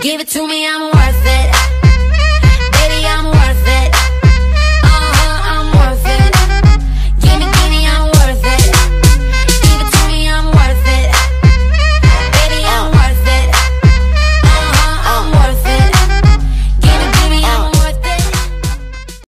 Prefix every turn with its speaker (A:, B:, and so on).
A: Give it to me, I'm worth it.